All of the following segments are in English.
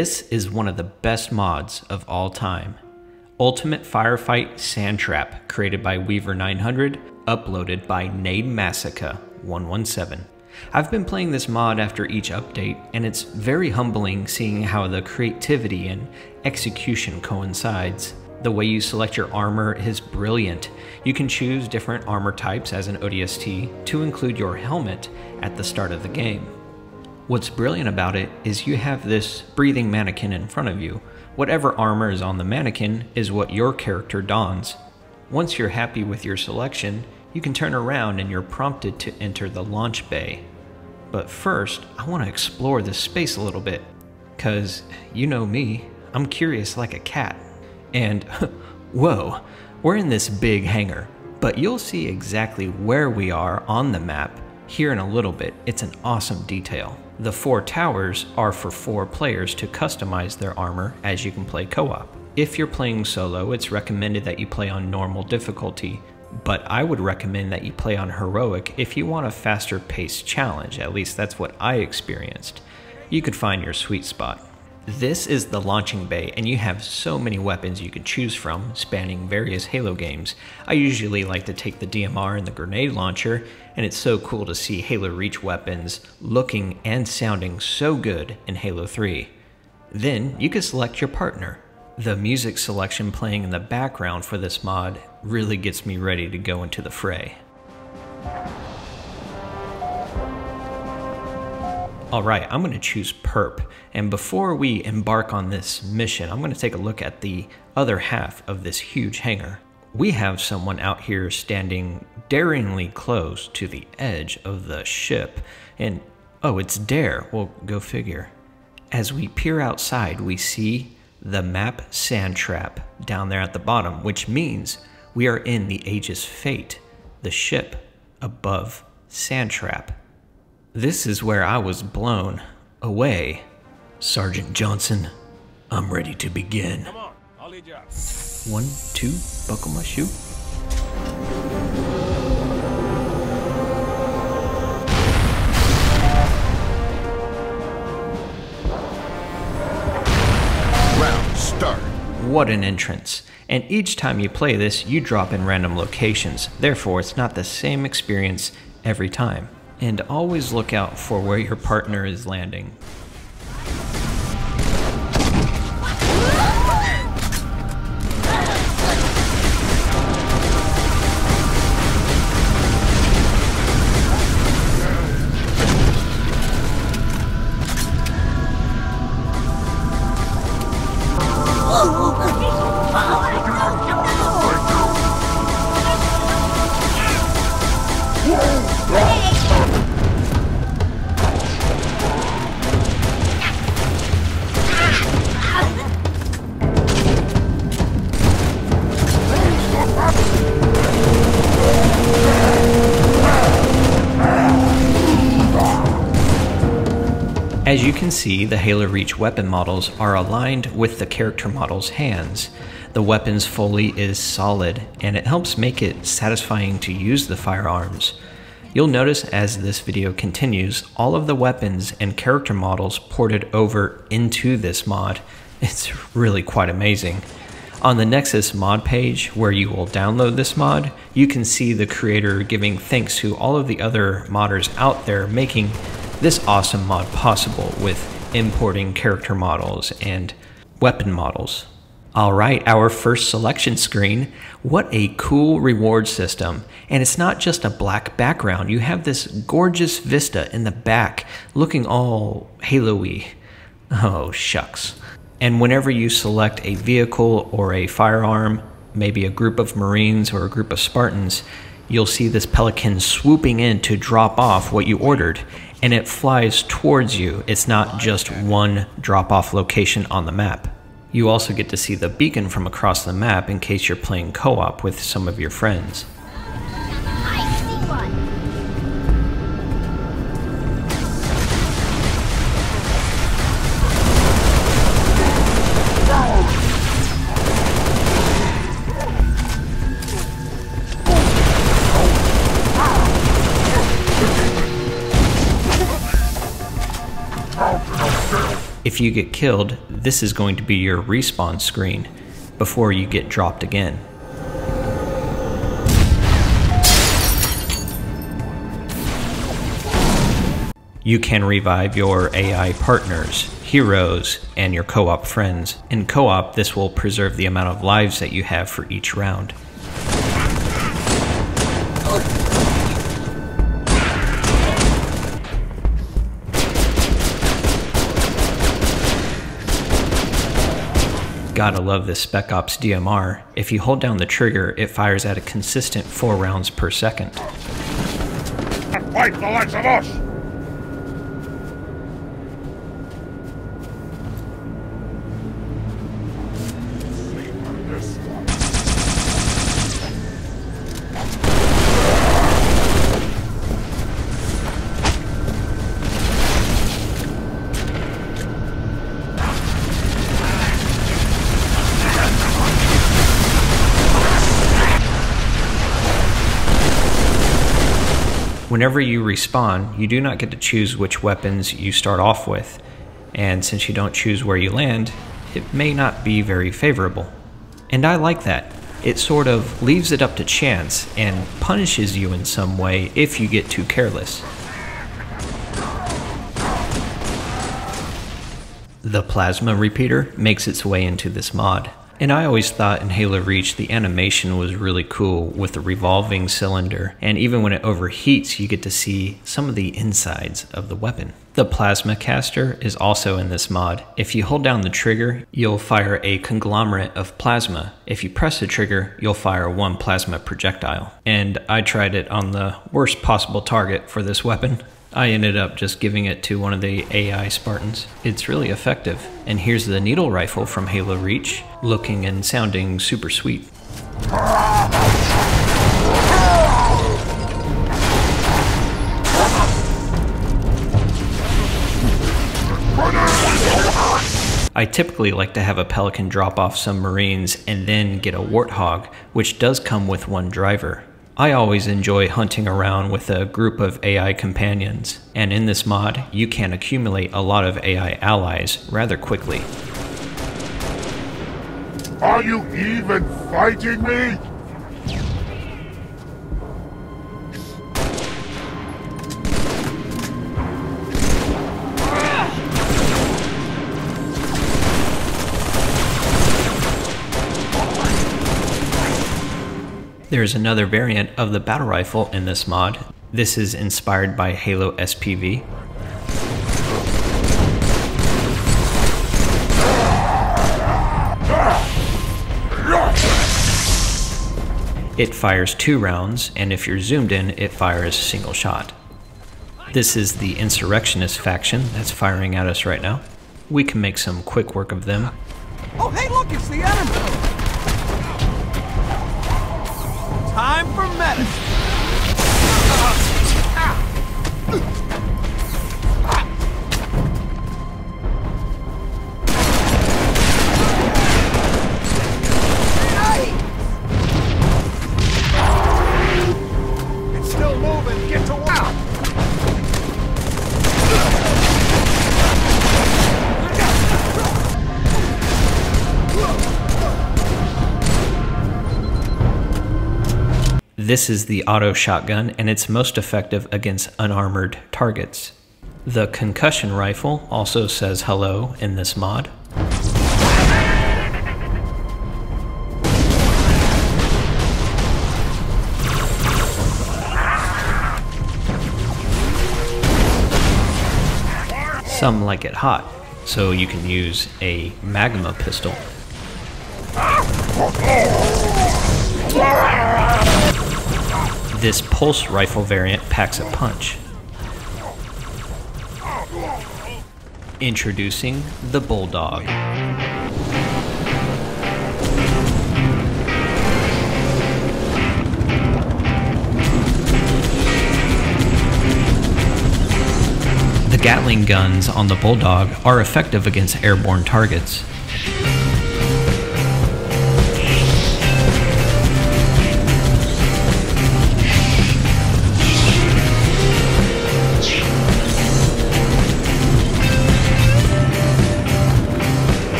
This is one of the best mods of all time. Ultimate Firefight Sandtrap, created by Weaver 900, uploaded by Nade Massacre 117. I've been playing this mod after each update, and it's very humbling seeing how the creativity and execution coincides. The way you select your armor is brilliant. You can choose different armor types as an ODST to include your helmet at the start of the game. What's brilliant about it is you have this breathing mannequin in front of you. Whatever armor is on the mannequin is what your character dons. Once you're happy with your selection, you can turn around and you're prompted to enter the launch bay. But first, I want to explore this space a little bit. Cause, you know me, I'm curious like a cat. And, whoa, we're in this big hangar, but you'll see exactly where we are on the map here in a little bit. It's an awesome detail. The four towers are for four players to customize their armor as you can play co-op. If you're playing solo, it's recommended that you play on normal difficulty, but I would recommend that you play on heroic if you want a faster paced challenge, at least that's what I experienced. You could find your sweet spot. This is the launching bay, and you have so many weapons you can choose from, spanning various Halo games. I usually like to take the DMR and the grenade launcher, and it's so cool to see Halo Reach weapons looking and sounding so good in Halo 3. Then you can select your partner. The music selection playing in the background for this mod really gets me ready to go into the fray. Alright, I'm going to choose Perp, and before we embark on this mission, I'm to take a look at the other half of this huge hangar. We have someone out here standing daringly close to the edge of the ship, and oh, it's Dare, well, go figure. As we peer outside, we see the map Sandtrap down there at the bottom, which means we are in the Aegis Fate, the ship above Sandtrap. This is where I was blown away. Sergeant Johnson, I'm ready to begin. Come on, I'll lead you out. One, two, buckle my shoe. Round start. What an entrance. And each time you play this, you drop in random locations. Therefore, it's not the same experience every time. And always look out for where your partner is landing. As you can see, the Halo Reach weapon models are aligned with the character model's hands. The weapon's foley is solid, and it helps make it satisfying to use the firearms. You'll notice as this video continues, all of the weapons and character models ported over into this mod. It's really quite amazing. On the Nexus mod page, where you will download this mod, you can see the creator giving thanks to all of the other modders out there making this awesome mod possible with importing character models and weapon models. Alright, our first selection screen. What a cool reward system. And it's not just a black background, you have this gorgeous vista in the back looking all Halo y. Oh, shucks. And whenever you select a vehicle or a firearm, maybe a group of Marines or a group of Spartans, you'll see this pelican swooping in to drop off what you ordered and it flies towards you. It's not just one drop off location on the map. You also get to see the beacon from across the map in case you're playing co op with some of your friends. If you get killed, this is going to be your respawn screen before you get dropped again. You can revive your AI partners, heroes, and your co op friends. In co op, this will preserve the amount of lives that you have for each round. Gotta love this Spec Ops DMR. If you hold down the trigger, it fires at a consistent 4 rounds per second. Fight the likes of us! Whenever you respawn, you do not get to choose which weapons you start off with, and since you don't choose where you land, it may not be very favorable. And I like that. It sort of leaves it up to chance and punishes you in some way if you get too careless. The plasma repeater makes its way into this mod. And I always thought in Halo Reach the animation was really cool with the revolving cylinder, and even when it overheats, you get to see some of the insides of the weapon. The plasma caster is also in this mod. If you hold down the trigger, you'll fire a conglomerate of plasma. If you press the trigger, you'll fire one plasma projectile. And I tried it on the worst possible target for this weapon. I ended up just giving it to one of the AI Spartans. It's really effective. And here's the needle rifle from Halo Reach, looking and sounding super sweet. I typically like to have a Pelican drop off some Marines and then get a Warthog, which does come with one driver. I always enjoy hunting around with a group of AI companions, and in this mod, you can accumulate a lot of AI allies rather quickly. Are you even fighting me? There's another variant of the battle rifle in this mod. This is inspired by Halo SPV. It fires two rounds, and if you're zoomed in, it fires a single shot. This is the Insurrectionist faction that's firing at us right now. We can make some quick work of them. Oh, hey, look, it's the enemy! Time for medicine! This is the auto shotgun, and it's most effective against unarmored targets. The concussion rifle also says hello in this mod. Some like it hot, so you can use a magma pistol. This pulse rifle variant packs a punch. Introducing the Bulldog. The Gatling guns on the Bulldog are effective against airborne targets.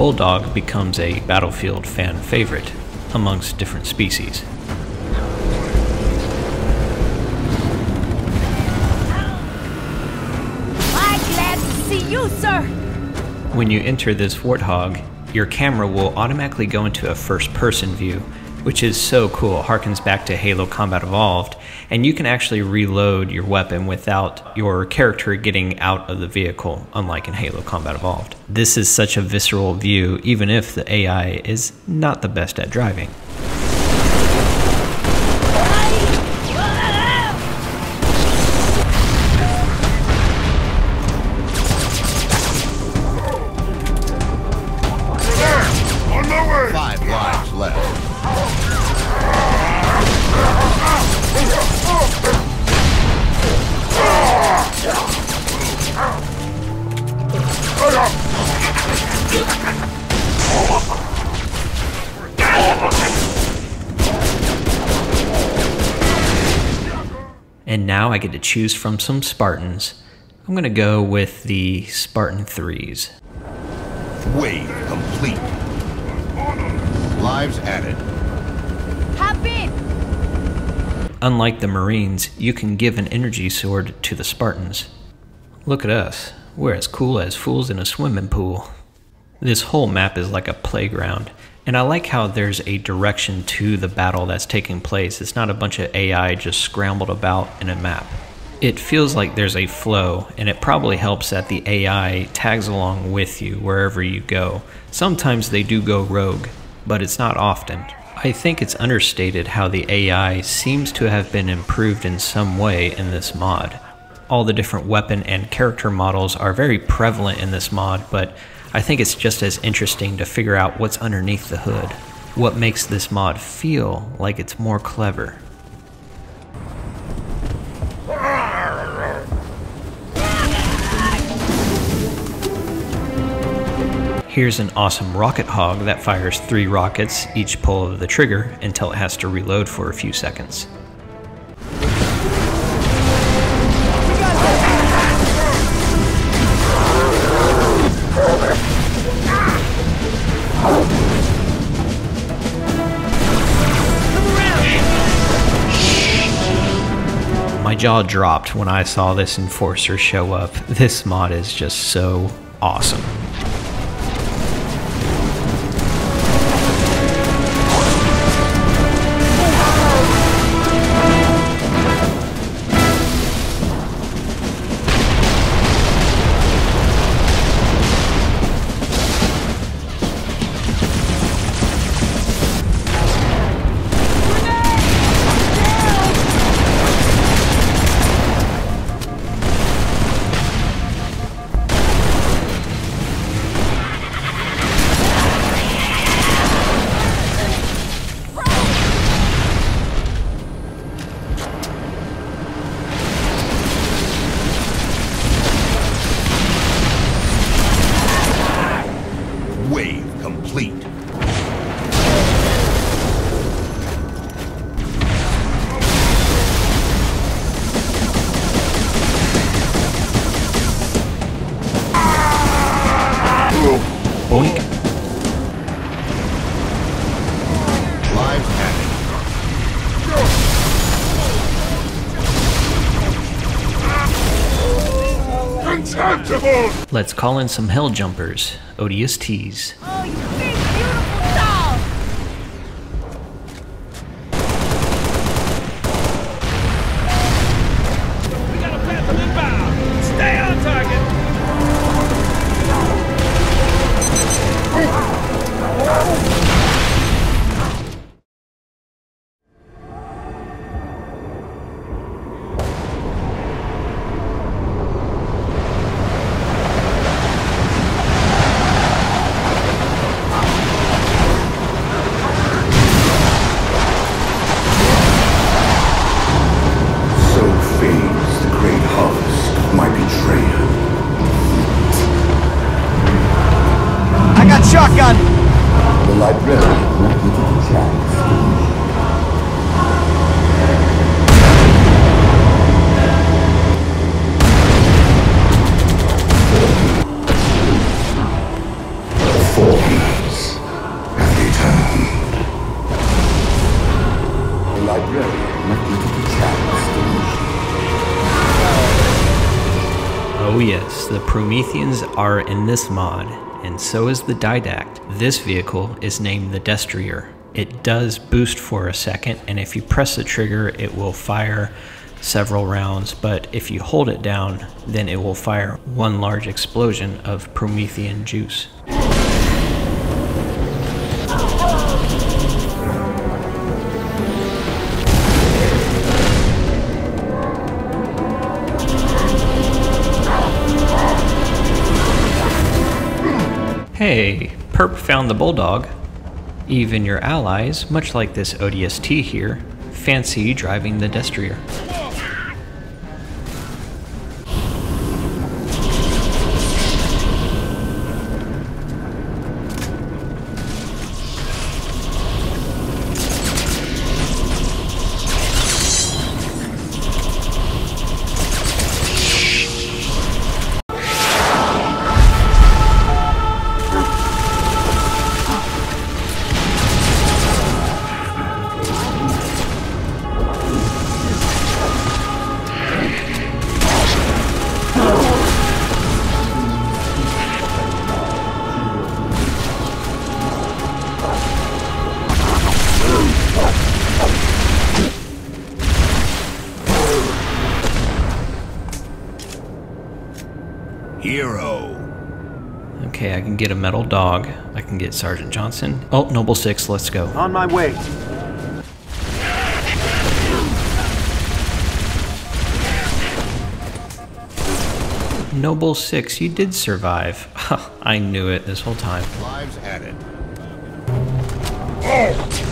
Bulldog becomes a battlefield fan favorite amongst different species. I'm glad to see you, sir. When you enter this Warthog, your camera will automatically go into a first person view, which is so cool, harkens back to Halo Combat Evolved, and you can actually reload your weapon without your character getting out of the vehicle, unlike in Halo Combat Evolved. This is such a visceral view, even if the AI is not the best at driving. And now I get to choose from some Spartans. I'm gonna go with the Spartan 3s. Wave complete. Lives added. Hop in. Unlike the Marines, you can give an energy sword to the Spartans. Look at us. We're as cool as fools in a swimming pool. This whole map is like a playground, and I like how there's a direction to the battle that's taking place. It's not a bunch of AI just scrambled about in a map. It feels like there's a flow, and it probably helps that the AI tags along with you wherever you go. Sometimes they do go rogue, but it's not often. I think it's understated how the AI seems to have been improved in some way in this mod. All the different weapon and character models are very prevalent in this mod, but I think it's just as interesting to figure out what's underneath the hood. What makes this mod feel like it's more clever. Here's an awesome rocket hog that fires three rockets, each pull of the trigger, until it has to reload for a few seconds. Jaw dropped when I saw this enforcer show up. This mod is just so awesome. Let's call in some hell jumpers, ODSTs. Oh, you Oh yes, the Prometheans are in this mod, and so is the Didact. This vehicle is named the Destrier. It does boost for a second, and if you press the trigger, it will fire several rounds, but if you hold it down, then it will fire one large explosion of Promethean juice. Hey, Perp found the Bulldog. Even your allies, much like this ODST here, fancy driving the Destrier. Hero. Okay, I can get a metal dog. I can get Sergeant Johnson. Oh, Noble Six, let's go. On my way. Noble Six, you did survive. I knew it this whole time. Lives added. I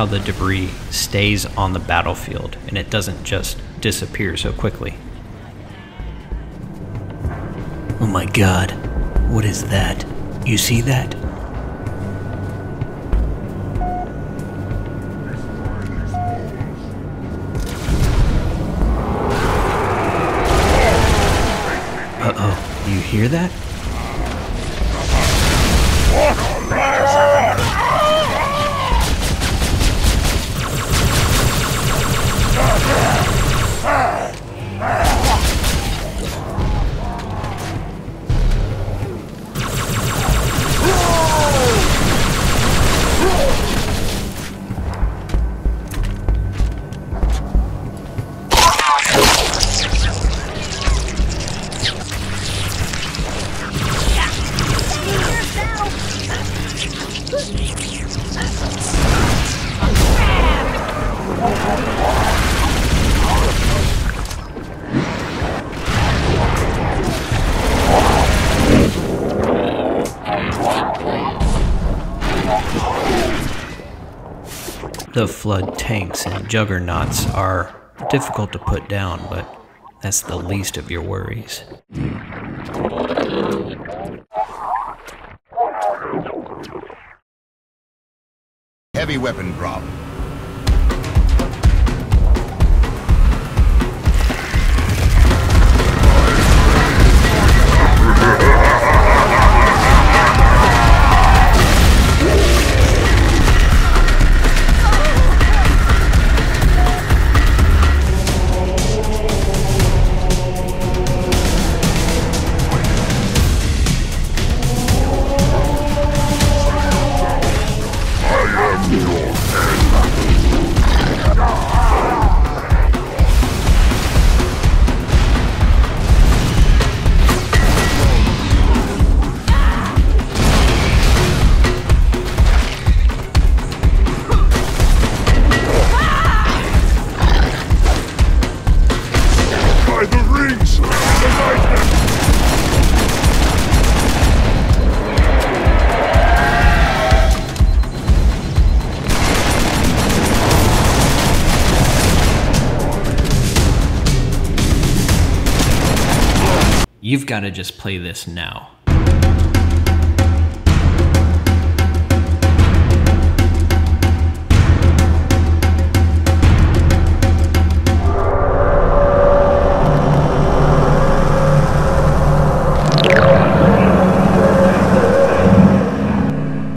how the debris stays on the battlefield and it doesn't just disappear so quickly. Oh my god, what is that? You see that? Uh oh, you hear that? The flood tanks and juggernauts are difficult to put down, but that's the least of your worries. Heavy weapon drop. You've got to just play this now.